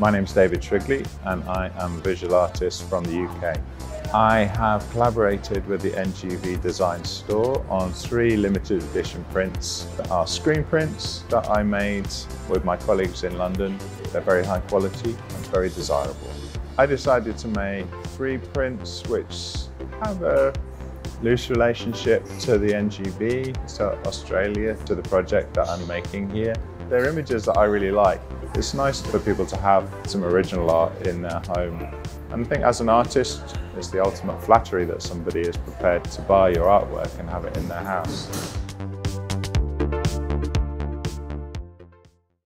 My name is David Shrigley and I am a visual artist from the UK. I have collaborated with the NGV Design Store on three limited edition prints that are screen prints that I made with my colleagues in London. They're very high quality and very desirable. I decided to make three prints which have a loose relationship to the NGV, to Australia, to the project that I'm making here. They're images that I really like. It's nice for people to have some original art in their home. And I think as an artist, it's the ultimate flattery that somebody is prepared to buy your artwork and have it in their house.